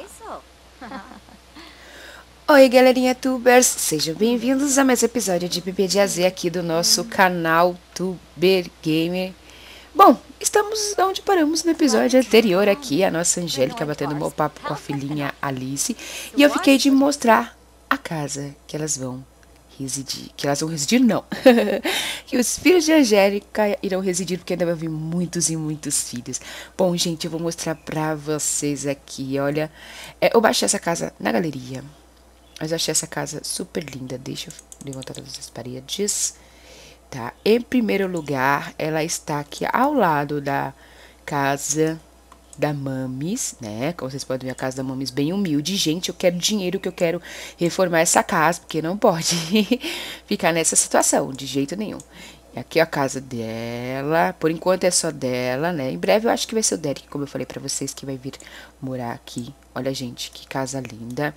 so. Oi, galerinha tubers, sejam bem-vindos a mais um episódio de Bebê de AZ aqui do nosso canal Tuber Gamer. Bom, estamos onde paramos no episódio anterior aqui, a nossa Angélica batendo um papo com a filhinha Alice, e eu fiquei de mostrar a casa que elas vão residir, que elas vão residir não, que os filhos de Angélica irão residir, porque ainda vai vir muitos e muitos filhos. Bom, gente, eu vou mostrar pra vocês aqui, olha, é, eu baixei essa casa na galeria, mas eu achei essa casa super linda. Deixa eu levantar todas as paredes. Tá? Em primeiro lugar, ela está aqui ao lado da casa da Mamis, né? Como vocês podem ver, a casa da Mamis bem humilde. Gente, eu quero dinheiro que eu quero reformar essa casa, porque não pode ficar nessa situação, de jeito nenhum. Aqui é a casa dela, por enquanto é só dela, né? Em breve eu acho que vai ser o Derek, como eu falei pra vocês, que vai vir morar aqui. Olha, gente, que casa linda.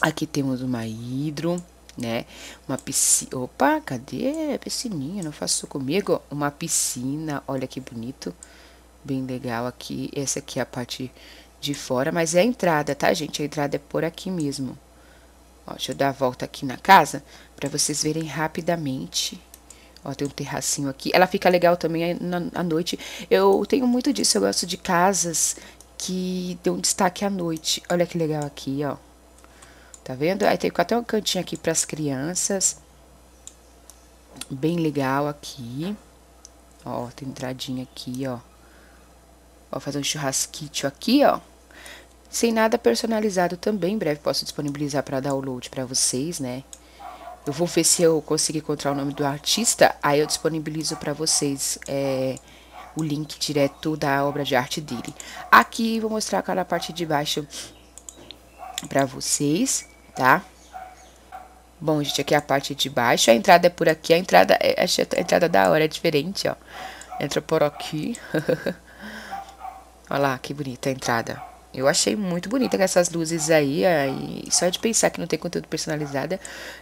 Aqui temos uma hidro, né? Uma piscina. Opa, cadê a piscininha? Não faço comigo. Uma piscina, olha que bonito. Bem legal aqui. Essa aqui é a parte de fora, mas é a entrada, tá, gente? A entrada é por aqui mesmo. Ó, deixa eu dar a volta aqui na casa para vocês verem rapidamente. Ó, tem um terracinho aqui. Ela fica legal também à noite. Eu tenho muito disso. Eu gosto de casas que dão destaque à noite. Olha que legal aqui, ó. Tá vendo? Aí tem até um cantinho aqui para as crianças. Bem legal aqui. Ó, tem entradinha aqui, ó. Vou fazer um churrasquito aqui, ó. Sem nada personalizado também. Em breve posso disponibilizar para download para vocês, né? Eu vou ver se eu conseguir encontrar o nome do artista. Aí eu disponibilizo para vocês é, o link direto da obra de arte dele. Aqui vou mostrar aquela parte de baixo para vocês tá? Bom, gente, aqui é a parte de baixo. A entrada é por aqui. A entrada, é, a entrada da hora é diferente, ó. Entra por aqui. Olha lá, que bonita a entrada. Eu achei muito bonita com essas luzes aí, aí. Só de pensar que não tem conteúdo personalizado.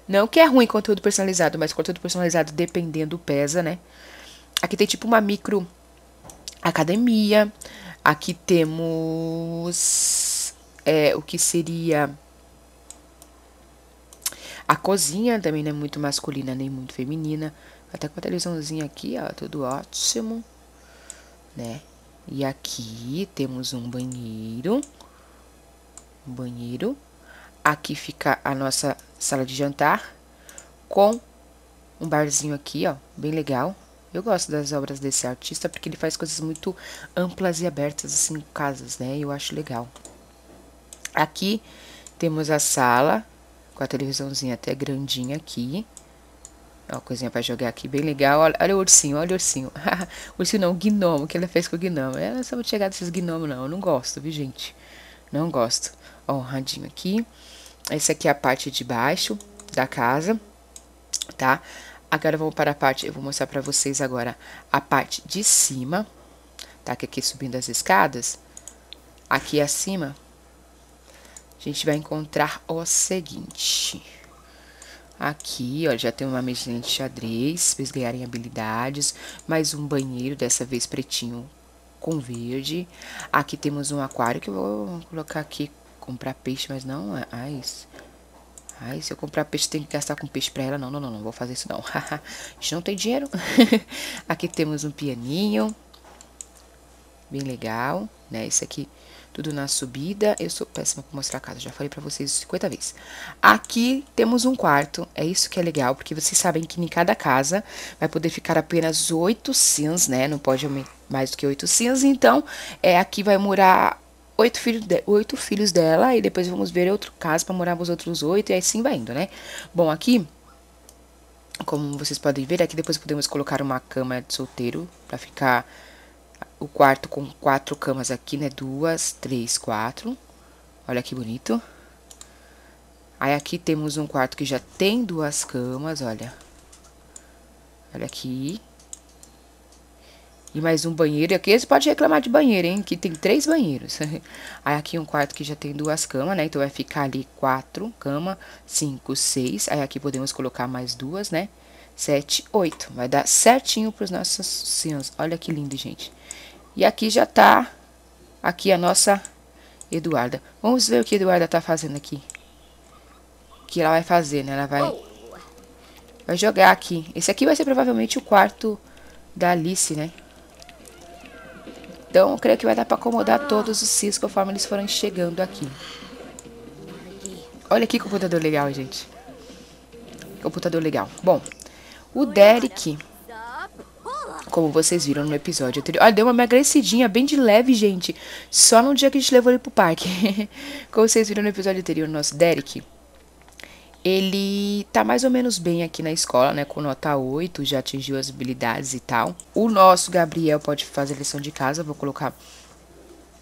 Não que é ruim conteúdo personalizado, mas conteúdo personalizado dependendo pesa, né? Aqui tem tipo uma micro academia. Aqui temos é, o que seria a cozinha também não é muito masculina nem muito feminina. Até com a televisãozinha aqui, ó, tudo ótimo, né? E aqui temos um banheiro. Um banheiro. Aqui fica a nossa sala de jantar com um barzinho aqui, ó, bem legal. Eu gosto das obras desse artista porque ele faz coisas muito amplas e abertas, assim, casas, né? Eu acho legal. Aqui temos a sala com a televisãozinha até grandinha aqui. Ó, coisinha pra jogar aqui, bem legal. Olha, olha o ursinho, olha o ursinho. o ursinho não, o gnomo, que ela fez com o gnomo. Não sabe chegar desses gnomos, não. Eu não gosto, viu, gente? Não gosto. Ó, o radinho aqui. Essa aqui é a parte de baixo da casa, tá? Agora vamos para a parte, eu vou mostrar pra vocês agora a parte de cima, tá? Que aqui subindo as escadas. Aqui acima a gente vai encontrar o seguinte. Aqui, ó, já tem uma mesinha de xadrez, pra eles ganharem habilidades. Mais um banheiro, dessa vez pretinho com verde. Aqui temos um aquário que eu vou colocar aqui, comprar peixe, mas não, é, ai, ai, se eu comprar peixe tem que gastar com peixe pra ela. Não, não, não, não vou fazer isso não. a gente não tem dinheiro. aqui temos um pianinho, bem legal, né, esse aqui tudo na subida. Eu sou péssima para mostrar a casa, já falei para vocês 50 vezes. Aqui temos um quarto, é isso que é legal, porque vocês sabem que em cada casa vai poder ficar apenas oito sims, né? Não pode mais do que oito sims, então é, aqui vai morar oito filhos, de, oito filhos dela, e depois vamos ver outro caso para morar os outros oito, e assim vai indo, né? Bom, aqui como vocês podem ver, aqui depois podemos colocar uma cama de solteiro para ficar o quarto com quatro camas aqui, né? Duas, três, quatro. Olha que bonito. Aí aqui temos um quarto que já tem duas camas, olha. Olha aqui. E mais um banheiro. E aqui você pode reclamar de banheiro, hein? Que tem três banheiros. Aí aqui um quarto que já tem duas camas, né? Então vai ficar ali quatro camas, cinco, seis. Aí aqui podemos colocar mais duas, né? Sete, oito. Vai dar certinho para os nossos senhores. Olha que lindo, gente. E aqui já tá aqui a nossa Eduarda. Vamos ver o que Eduarda tá fazendo aqui. O que ela vai fazer, né? Ela vai... Vai jogar aqui. Esse aqui vai ser provavelmente o quarto da Alice, né? Então, eu creio que vai dar pra acomodar todos os cis conforme eles forem chegando aqui. Olha que computador legal, gente. Computador legal. Bom, o Derek, como vocês viram no episódio anterior. Olha, deu uma emagrecidinha bem de leve, gente. Só no dia que a gente levou ele pro parque. como vocês viram no episódio anterior, o nosso Derek. Ele tá mais ou menos bem aqui na escola, né? Com nota 8, já atingiu as habilidades e tal. O nosso Gabriel pode fazer lição de casa. Vou colocar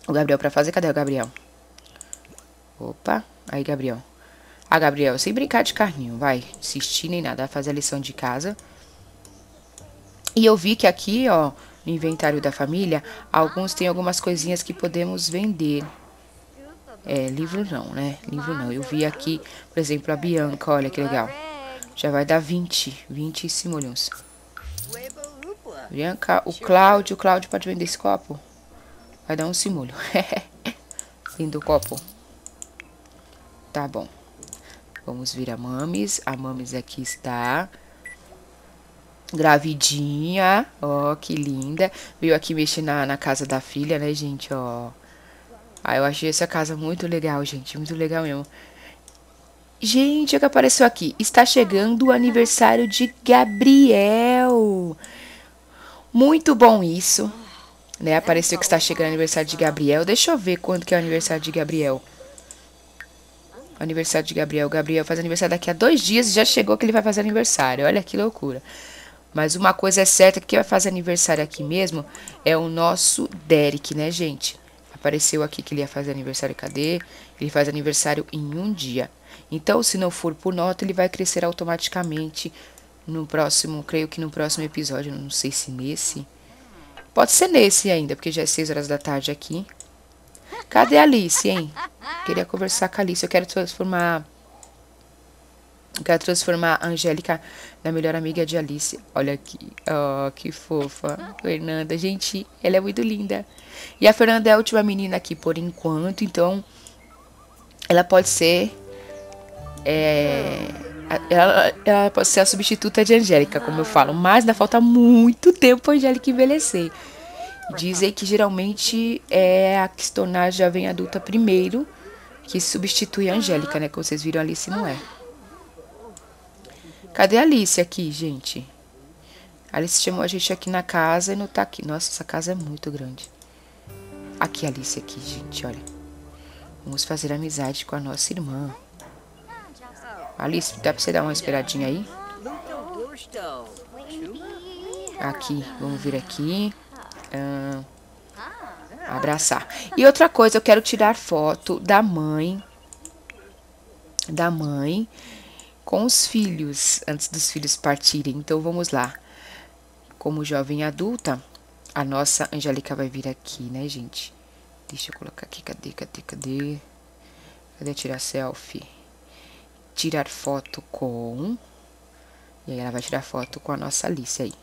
o Gabriel pra fazer. Cadê o Gabriel? Opa, aí, Gabriel. Ah, Gabriel, sem brincar de carrinho, vai. Assistir nem nada, vai fazer a lição de casa. E eu vi que aqui, ó, no inventário da família, alguns têm algumas coisinhas que podemos vender. É, livro não, né? Livro não. Eu vi aqui, por exemplo, a Bianca, olha que legal. Já vai dar 20, 20 simulhões. Bianca, o Cláudio, o Cláudio pode vender esse copo? Vai dar um simulho. Lindo copo. Tá bom. Vamos vir a Mames. A Mames aqui está gravidinha. Ó, que linda. Veio aqui mexer na, na casa da filha, né, gente? Ó. Ah, eu achei essa casa muito legal, gente. Muito legal mesmo. Gente, o que apareceu aqui? Está chegando o aniversário de Gabriel. Muito bom isso. Né? Apareceu que está chegando o aniversário de Gabriel. Deixa eu ver quando que é o aniversário de Gabriel. Aniversário de Gabriel. Gabriel faz aniversário daqui a dois dias e já chegou que ele vai fazer aniversário. Olha que loucura. Mas uma coisa é certa, que vai fazer aniversário aqui mesmo é o nosso Derek, né, gente? Apareceu aqui que ele ia fazer aniversário, cadê? Ele faz aniversário em um dia. Então, se não for por nota, ele vai crescer automaticamente no próximo, creio que no próximo episódio, não sei se nesse. Pode ser nesse ainda, porque já é 6 horas da tarde aqui. Cadê a Alice, hein? Queria conversar com a Alice. Eu quero transformar... Quero transformar a Angélica na melhor amiga de Alice. Olha aqui. Oh, que fofa. Fernanda. Gente, ela é muito linda. E a Fernanda é a última menina aqui por enquanto. Então, ela pode ser... É, ela, ela pode ser a substituta de Angélica, como eu falo. Mas ainda falta muito tempo pra Angélica envelhecer. Dizem que geralmente é a que se tornar jovem adulta primeiro, que substitui a Angélica, né? Como vocês viram, Alice não é. Cadê a Alice aqui, gente? A Alice chamou a gente aqui na casa e não tá aqui. Nossa, essa casa é muito grande. Aqui, Alice, aqui, gente, olha. Vamos fazer amizade com a nossa irmã. Alice, dá pra você dar uma esperadinha aí? Aqui, vamos vir aqui. Ah, abraçar. E outra coisa, eu quero tirar foto da mãe. Da mãe com os filhos, antes dos filhos partirem. Então vamos lá. Como jovem adulta, a nossa Angélica vai vir aqui, né, gente? Deixa eu colocar aqui, cadê, cadê, cadê? Cadê tirar selfie? Tirar foto com... E aí ela vai tirar foto com a nossa Alice aí.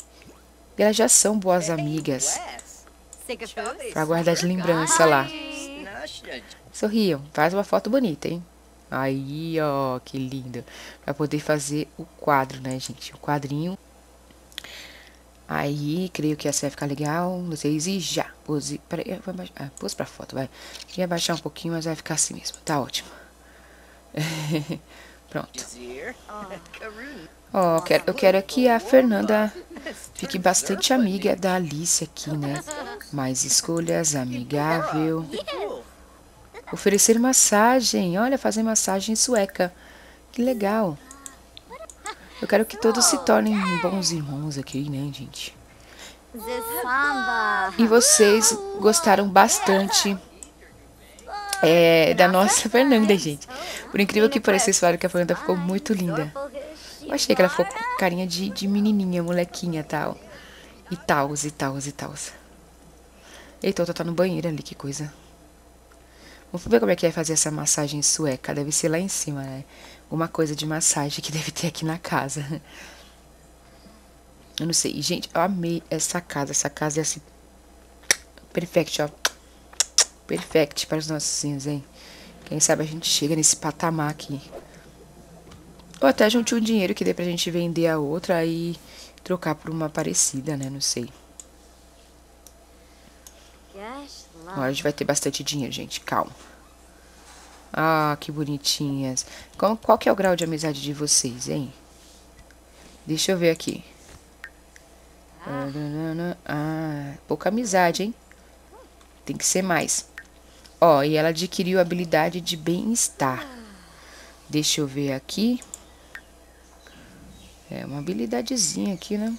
Elas já são boas amigas. Pra guardar de lembrança lá. Sorriam. Faz uma foto bonita, hein? Aí, ó, que lindo. Pra poder fazer o quadro, né, gente? O quadrinho. Aí, creio que essa vai ficar legal. Vocês e já. Pose, peraí, vou abaixar, ah, pose pra foto, vai. Ia abaixar um pouquinho, mas vai ficar assim mesmo. Tá ótimo. Pronto. Ó, oh, quero, eu quero que a Fernanda fique bastante amiga da Alice aqui, né? Mais escolhas, amigável. Oferecer massagem. Olha, fazer massagem sueca. Que legal. Eu quero que todos se tornem bons irmãos aqui, né, gente? E vocês gostaram bastante é, da nossa Fernanda, gente. Por incrível que pareça, vocês falaram que a Fernanda ficou muito linda. Eu achei que ela ficou com carinha de, de menininha, molequinha tal. E tal, e tal, e tal. Eita, outra tá no banheiro ali, que coisa. Vamos ver como é que é fazer essa massagem sueca. Deve ser lá em cima, né? Uma coisa de massagem que deve ter aqui na casa. Eu não sei. Gente, eu amei essa casa. Essa casa é assim... Perfect, ó. Perfect para os nossos sims, hein? Quem sabe a gente chega nesse patamar aqui. Ou até junte um dinheiro que dê pra gente vender a outra e trocar por uma parecida, né? Não sei. Agora a gente vai ter bastante dinheiro, gente. Calma. Ah, que bonitinhas. Qual, qual que é o grau de amizade de vocês, hein? Deixa eu ver aqui. Ah, pouca amizade, hein? Tem que ser mais. Ó, e ela adquiriu a habilidade de bem-estar. Deixa eu ver aqui. É uma habilidadezinha aqui, né?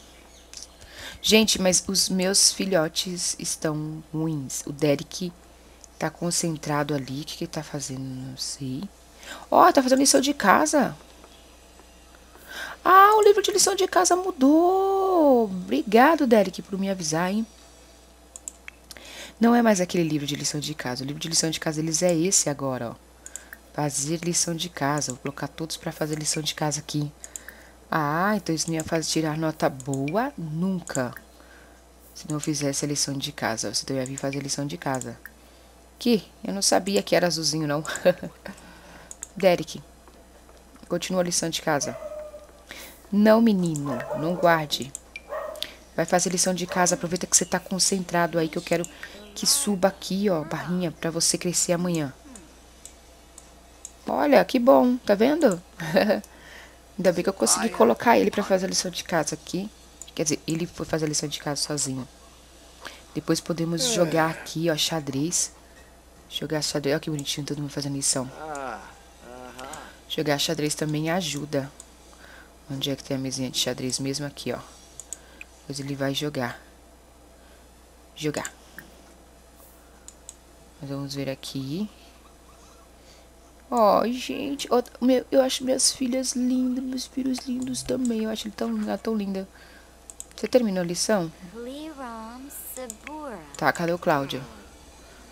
Gente, mas os meus filhotes estão ruins. O Derek tá concentrado ali. O que, ele tá fazendo? Não sei. Ó, oh, tá fazendo lição de casa. Ah, o livro de lição de casa mudou. Obrigado, Derek, por me avisar, hein? Não é mais aquele livro de lição de casa. O livro de lição de casa eles é esse agora, ó. Fazer lição de casa. Vou colocar todos para fazer lição de casa aqui. Ah, então isso não ia fazer tirar nota boa nunca. Se não fizesse a lição de casa. Você devia vir fazer lição de casa. Que? Eu não sabia que era azulzinho, não. Derek. Continua a lição de casa. Não, menino. Não guarde. Vai fazer lição de casa. Aproveita que você tá concentrado aí, que eu quero que suba aqui, ó, barrinha, pra você crescer amanhã. Olha, que bom. Tá vendo? Ainda bem que eu consegui colocar ele pra fazer a lição de casa aqui. Quer dizer, ele foi fazer a lição de casa sozinho. Depois podemos é. jogar aqui, ó, xadrez. Jogar xadrez. Olha que bonitinho todo mundo fazendo lição. Ah, jogar xadrez também ajuda. Onde é que tem a mesinha de xadrez mesmo? Aqui, ó. Depois ele vai jogar. Jogar. Mas vamos ver aqui. Ó, oh, gente, oh, meu, eu acho minhas filhas lindas, meus filhos lindos também. Eu acho ele tão, tão linda. Você terminou a lição? Tá, cadê o Cláudio?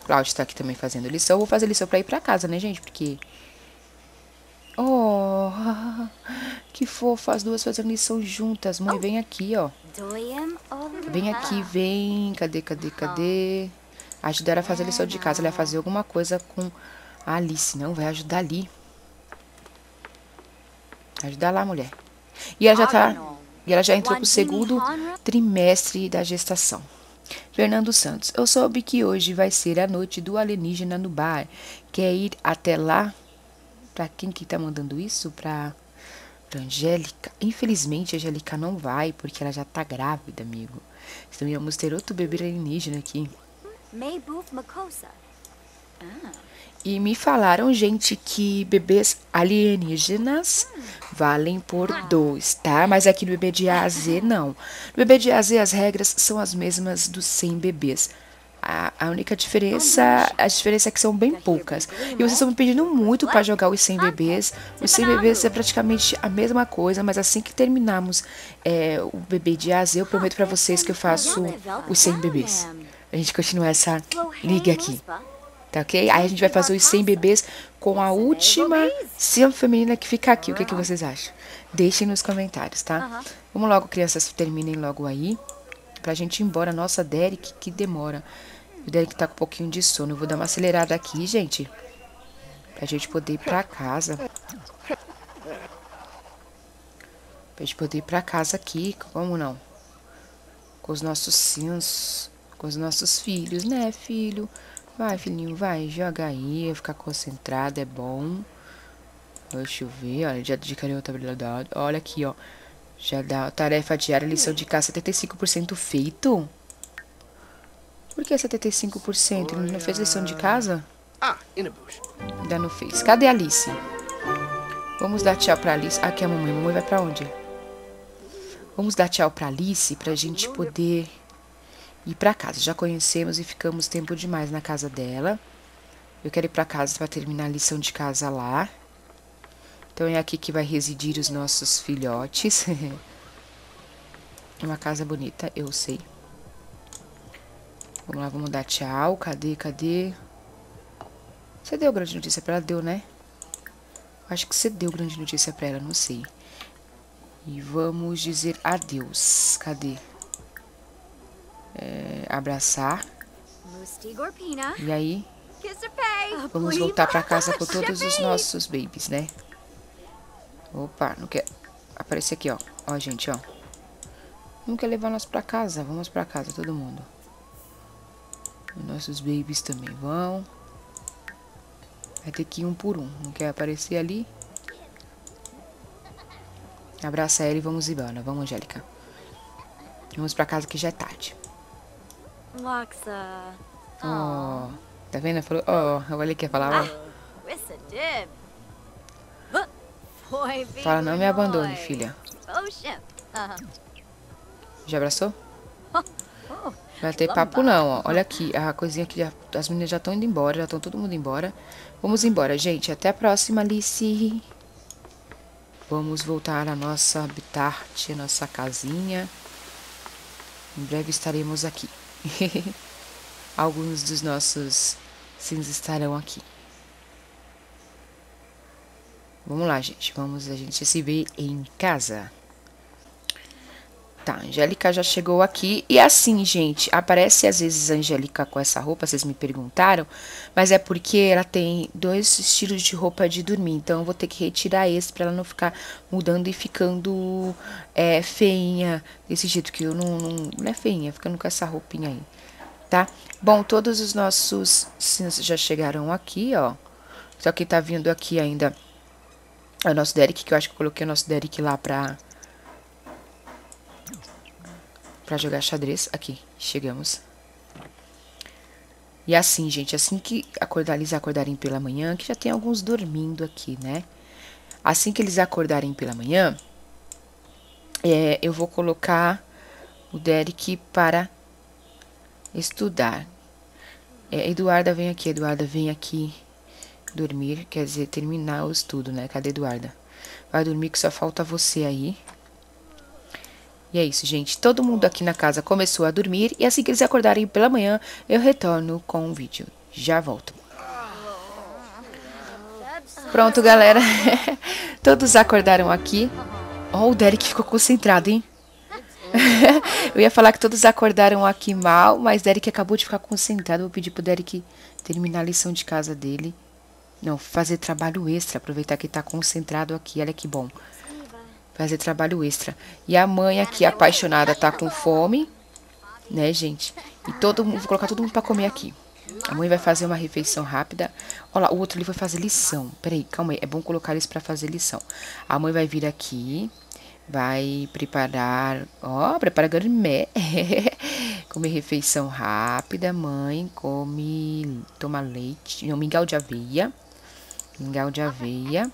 Cláudio tá aqui também fazendo lição. Eu vou fazer lição pra ir pra casa, né, gente? Porque... Oh, que fofa, as duas fazendo lição juntas. Mãe, vem aqui, ó. Vem aqui, vem. Cadê, cadê, cadê? Ajudar a fazer a lição de casa. Ela vai fazer alguma coisa com Alice, não, vai ajudar ali. Ajudar lá, mulher. E ela já tá. E ela já entrou pro segundo trimestre da gestação. Fernando Santos, eu soube que hoje vai ser a noite do alienígena no bar. Quer ir até lá? Pra quem que tá mandando isso? Pra, pra Angélica? Infelizmente, a Angélica não vai, porque ela já tá grávida, amigo. Então íamos ter outro bebê alienígena aqui. Makosa. Ah. E me falaram, gente, que bebês alienígenas valem por dois, tá? Mas aqui no bebê de A a Z, não. No bebê de A a Z, as regras são as mesmas dos 100 bebês. A, a única diferença, a diferença é que são bem poucas. E vocês estão me pedindo muito para jogar os 100 bebês. Os 100 bebês é praticamente a mesma coisa, mas assim que terminarmos é, o bebê de A a Z, eu prometo para vocês que eu faço os 100 bebês. A gente continua essa liga aqui. Tá ok? Aí a gente vai fazer os 100 bebês com a última sim feminina que fica aqui. O que, que vocês acham? Deixem nos comentários, tá? Vamos logo, crianças, terminem logo aí. Pra gente ir embora. Nossa, Derek, que demora. O Derek tá com um pouquinho de sono. Eu vou dar uma acelerada aqui, gente. Pra gente poder ir pra casa. Pra gente poder ir pra casa aqui. Como não? Com os nossos sinos. Com os nossos filhos, né, filho? Vai, filhinho, vai, joga aí, ficar concentrado, é bom. Deixa eu ver, olha, já dedicaria outra habilidade. Olha aqui, ó. Já dá tarefa diária, lição de casa, 75% feito? Por que 75%? Ele não fez lição de casa? Ah, Ainda não fez. Cadê a Alice? Vamos dar tchau pra Alice. Aqui a mamãe. Mamãe vai pra onde? Vamos dar tchau pra Alice pra gente poder ir para casa. Já conhecemos e ficamos tempo demais na casa dela. Eu quero ir para casa para terminar a lição de casa lá. Então é aqui que vai residir os nossos filhotes. é uma casa bonita, eu sei. Vamos lá, vamos dar tchau. Cadê, cadê? Você deu grande notícia pra ela? Deu, né? Acho que você deu grande notícia pra ela, não sei. E vamos dizer adeus. Cadê? É, abraçar. E aí, Vamos voltar pra casa com todos os nossos babies, né? Opa, não quer aparecer aqui, ó. Ó, gente, ó. Não quer levar nós pra casa. Vamos pra casa, todo mundo. Os nossos babies também vão. Vai ter que ir um por um. Não quer aparecer ali? Abraça ela e vamos embora. Vamos, Angélica. Vamos pra casa que já é tarde. Loxa. Oh, tá vendo? Falou, oh, olha que falar, ó. Dib. Fala, não me abandone, filha. Já abraçou? Vai ter papo não, ó. Olha aqui, a coisinha aqui, as meninas já estão indo embora, já estão todo mundo embora. Vamos embora, gente. Até a próxima, Alice. Vamos voltar à nossa habitat, à nossa casinha. Em breve estaremos aqui. Alguns dos nossos sims estarão aqui. Vamos lá, gente. Vamos a gente se ver em casa. Tá, a Angélica já chegou aqui. E assim, gente, aparece às vezes a Angélica com essa roupa, vocês me perguntaram. Mas é porque ela tem dois estilos de roupa de dormir. Então eu vou ter que retirar esse pra ela não ficar mudando e ficando é, feinha. Desse jeito que eu não, não, não é feinha, ficando com essa roupinha aí. Tá? Bom, todos os nossos sims já chegaram aqui, ó. Só que tá vindo aqui ainda é o nosso Derek, que eu acho que eu coloquei o nosso Derek lá pra Pra jogar xadrez. Aqui, chegamos. E assim, gente, assim que acordar, eles acordarem pela manhã, que já tem alguns dormindo aqui, né? Assim que eles acordarem pela manhã, é, eu vou colocar o Derek para estudar. É, Eduarda vem aqui, Eduarda vem aqui dormir, quer dizer, terminar o estudo, né? Cadê Eduarda? Vai dormir que só falta você aí. E é isso, gente. Todo mundo aqui na casa começou a dormir e assim que eles acordarem pela manhã, eu retorno com o vídeo. Já volto. Pronto, galera. Todos acordaram aqui. Oh, o Derek ficou concentrado, hein? eu ia falar que todos acordaram aqui mal, mas Derek acabou de ficar concentrado. Vou pedir pro Derek terminar a lição de casa dele. Não, fazer trabalho extra. Aproveitar que tá concentrado aqui. Olha que bom fazer trabalho extra. E a mãe aqui, apaixonada, tá com fome, né, gente? E todo mundo, vou colocar todo mundo pra comer aqui. A mãe vai fazer uma refeição rápida. Olha lá, o outro ali vai fazer lição. Peraí, calma aí, é bom colocar eles pra fazer lição. A mãe vai vir aqui, vai preparar, ó, prepara gourmet. Comer refeição rápida, mãe, come, toma leite, não, mingau de aveia. Mingau de aveia.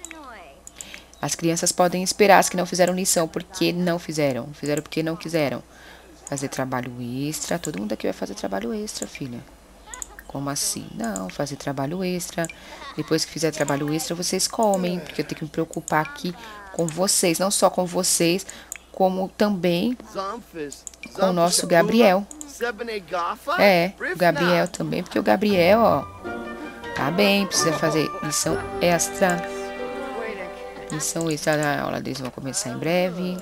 As crianças podem esperar as que não fizeram lição porque não fizeram. Fizeram porque não quiseram. Fazer trabalho extra. Todo mundo aqui vai fazer trabalho extra, filha. Como assim? Não, fazer trabalho extra. Depois que fizer trabalho extra, vocês comem. Porque eu tenho que me preocupar aqui com vocês. Não só com vocês, como também com o nosso Gabriel. É, o Gabriel também. Porque o Gabriel, ó, tá bem, precisa fazer lição extra. Lição extra da aula deles vão começar em breve.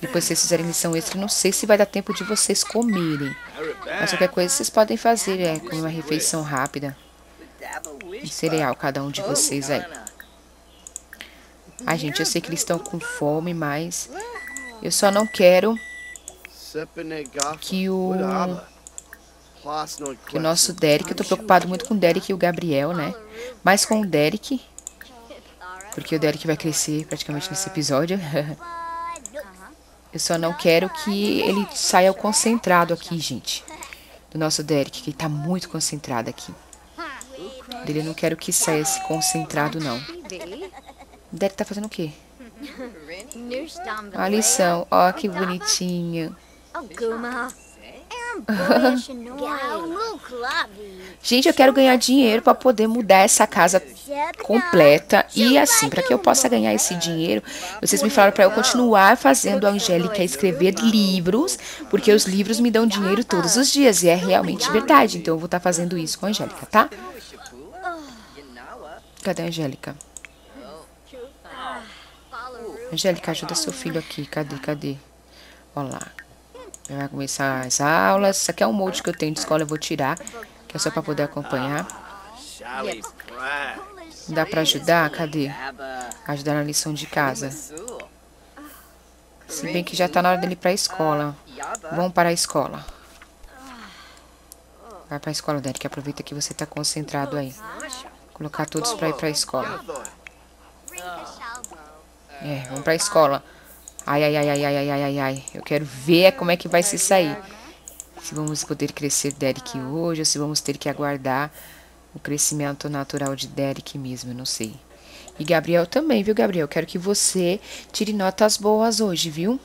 Depois vocês fizerem lição extra, não sei se vai dar tempo de vocês comerem. Mas qualquer coisa vocês podem fazer, é, com uma refeição rápida. Um cereal, cada um de vocês aí. Ai, gente, eu sei que eles estão com fome, mas eu só não quero que o que o nosso Derek, eu tô preocupado muito com o Derek e o Gabriel, né? Mas com o Derek, porque o Derek vai crescer praticamente nesse episódio. Eu só não quero que ele saia concentrado aqui, gente. Do nosso Derek, que ele tá muito concentrado aqui. Dele eu não quero que saia esse concentrado, não. O Derek tá fazendo o quê? A lição. Ó, que bonitinho. Gente, eu quero ganhar dinheiro para poder mudar essa casa completa. E assim, para que eu possa ganhar esse dinheiro, vocês me falaram para eu continuar fazendo a Angélica escrever livros, porque os livros me dão dinheiro todos os dias. E é realmente verdade. Então eu vou estar tá fazendo isso com a Angélica, tá? Cadê a Angélica? Angélica, ajuda seu filho aqui. Cadê, cadê? Olha lá. Vai começar as aulas. Isso aqui é um molde que eu tenho de escola, eu vou tirar, que é só para poder acompanhar. Dá pra ajudar? Cadê? Ajudar na lição de casa. Se bem que já tá na hora dele ir pra escola. Vamos para a escola. Vai pra escola, Derek. Aproveita que você tá concentrado aí. Colocar todos pra ir pra escola. É, vamos pra escola. Ai, ai, ai, ai, ai, ai, ai, ai. Eu quero ver como é que vai se sair. Se vamos poder crescer Derek hoje ou se vamos ter que aguardar o crescimento natural de Derek mesmo, eu não sei. E Gabriel também, viu, Gabriel? Quero que você tire notas boas hoje, viu?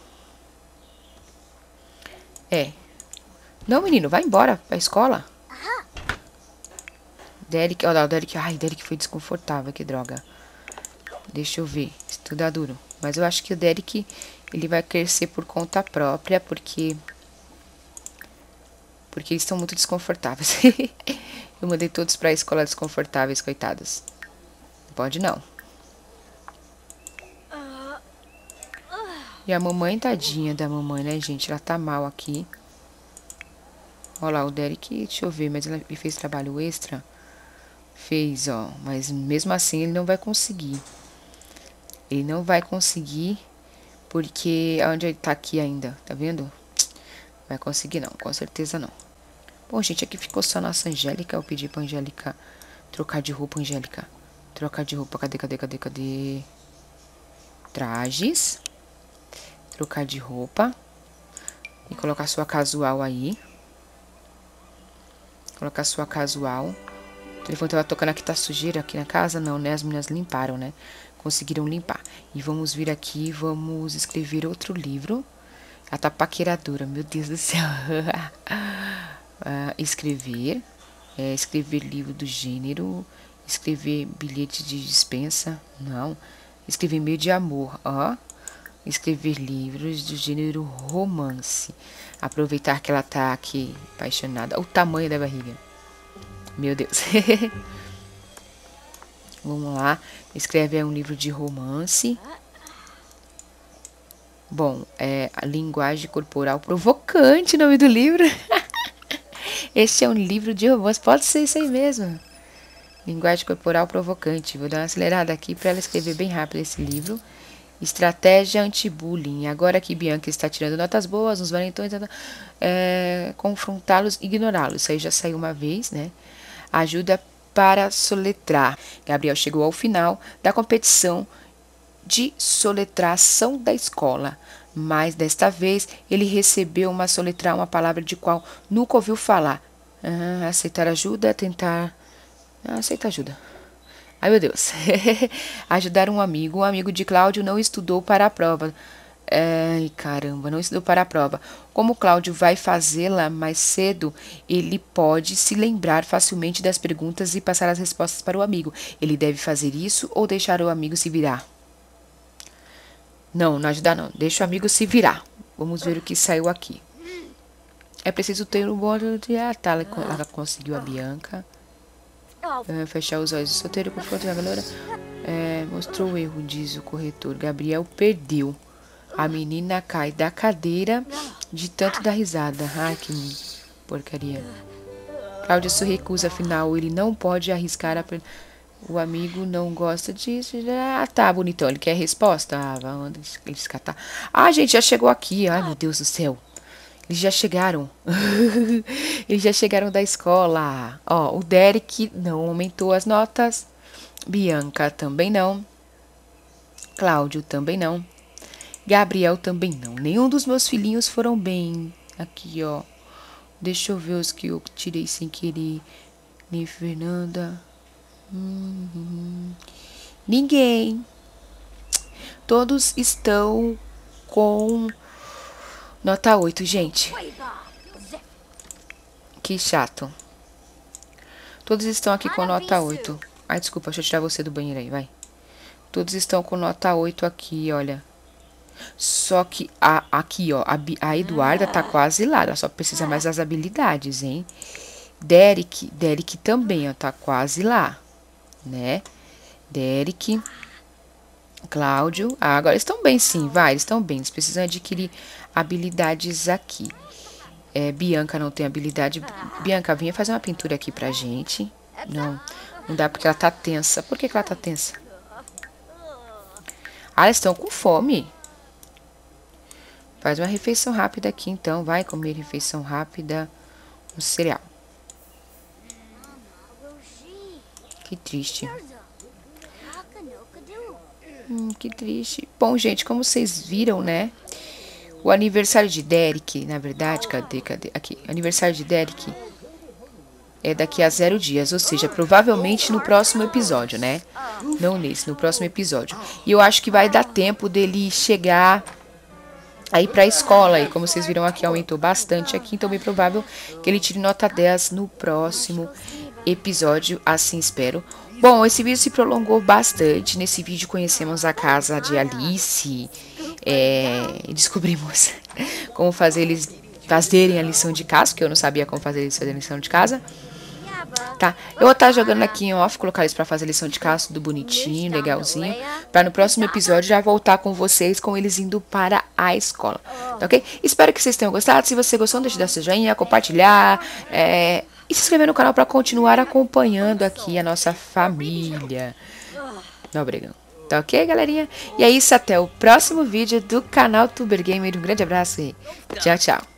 É. Não, menino, vai embora pra escola. Derek, olha lá, o Derek. Ai, Derek foi desconfortável, que droga. Deixa eu ver. Estudar duro. Mas eu acho que o Derek, ele vai crescer por conta própria, porque... Porque eles estão muito desconfortáveis. eu mandei todos pra escola desconfortáveis, coitados. Pode não. E a mamãe, tadinha da mamãe, né, gente? Ela tá mal aqui. Olha lá, o Derek, deixa eu ver, mas ele fez trabalho extra. Fez, ó. Mas mesmo assim ele não vai conseguir. Ele não vai conseguir. Porque onde ele tá aqui ainda, tá vendo? Vai conseguir não, com certeza não. Bom, gente, aqui ficou só nossa Angélica. Eu pedi pra Angélica trocar de roupa, Angélica. Trocar de roupa, cadê, cadê, cadê, cadê? Trajes. Trocar de roupa. E colocar sua casual aí. Colocar sua casual. O telefone tava tocando aqui, tá sujeira aqui na casa? Não, né? As meninas limparam, né? Conseguiram limpar. E vamos vir aqui, vamos escrever outro livro. Ela tá paqueradora, meu Deus do céu. uh, escrever. É, escrever livro do gênero. Escrever bilhete de dispensa. Não. Escrever meio de amor, ó. Escrever livros do gênero romance. Aproveitar que ela tá aqui apaixonada. O tamanho da barriga. Meu Deus. Vamos lá. Escreve um livro de romance. Bom, é a linguagem corporal provocante, nome do livro. este é um livro de romance. Pode ser isso aí mesmo. Linguagem corporal provocante. Vou dar uma acelerada aqui para ela escrever bem rápido esse livro. Estratégia anti-bullying. Agora que Bianca está tirando notas boas nos valentões, é, confrontá-los, ignorá-los. Isso aí já saiu uma vez, né? Ajuda para soletrar. Gabriel chegou ao final da competição de soletração da escola, mas desta vez ele recebeu uma soletrar uma palavra de qual nunca ouviu falar. Ah, aceitar ajuda, tentar. Ah, ajuda. Ai, meu Deus. Ajudar um amigo. Um amigo de Cláudio não estudou para a prova. Ai, caramba, não estudou para a prova. Como Cláudio vai fazê-la mais cedo, ele pode se lembrar facilmente das perguntas e passar as respostas para o amigo. Ele deve fazer isso ou deixar o amigo se virar? Não, não ajudar não. Deixa o amigo se virar. Vamos ver o que saiu aqui. É preciso ter um bom de... Ah, tá, ela conseguiu a Bianca. Fechar os olhos. Solteiro com foto da galera. É, mostrou o erro, diz o corretor. Gabriel perdeu. A menina cai da cadeira de tanto dar risada. Ai, que porcaria. Cláudia se recusa, afinal, ele não pode arriscar a. O amigo não gosta disso. Ah, tá, bonitão. Ele quer resposta. Ah, vamos descartar. Ah, gente, já chegou aqui. Ai, meu Deus do céu. Eles já chegaram. Eles já chegaram da escola. Ó, o Derek não aumentou as notas. Bianca também não. Cláudio também não. Gabriel também não. Nenhum dos meus filhinhos foram bem. Aqui, ó. Deixa eu ver os que eu tirei sem querer. Nem Fernanda. Hum, ninguém. Todos estão com Nota 8, gente. Que chato. Todos estão aqui com nota 8. Ai, desculpa, deixa eu tirar você do banheiro aí, vai. Todos estão com nota 8 aqui, olha. Só que a, aqui, ó, a, a Eduarda tá quase lá. Ela só precisa mais das habilidades, hein? Derek, Derek também, ó, tá quase lá, né? Derek, Cláudio. Ah, agora estão bem, sim, vai, eles estão bem. Eles precisam adquirir habilidades aqui. É, Bianca não tem habilidade. Bianca, vinha fazer uma pintura aqui pra gente. Não, Não dá porque ela tá tensa. Por que, que ela tá tensa? Ah, eles estão com fome. Faz uma refeição rápida aqui, então. Vai comer refeição rápida. Um cereal. Que triste. Hum, que triste. Bom, gente, como vocês viram, né? O aniversário de Derek, na verdade, cadê, cadê? Aqui. Aniversário de Derek é daqui a zero dias, ou seja, provavelmente no próximo episódio, né? Não nesse, no próximo episódio. E eu acho que vai dar tempo dele chegar aí para a escola. E como vocês viram aqui, aumentou bastante aqui, então é bem provável que ele tire nota 10 no próximo episódio, assim espero. Bom, esse vídeo se prolongou bastante. Nesse vídeo conhecemos a casa de Alice. É, descobrimos como fazer eles fazerem a lição de casa, porque eu não sabia como fazer eles fazerem a lição de casa. Tá, eu vou estar jogando aqui em off, colocar eles pra fazer lição de casa, tudo bonitinho, legalzinho. Pra no próximo episódio já voltar com vocês, com eles indo para a escola. Tá ok? Espero que vocês tenham gostado. Se você gostou, deixe dar seu joinha, compartilhar. É, e se inscrever no canal para continuar acompanhando aqui a nossa família. Não, obrigado. Tá ok, galerinha? E é isso, até o próximo vídeo do canal Tuber Gamer. Um grande abraço e tchau, tchau.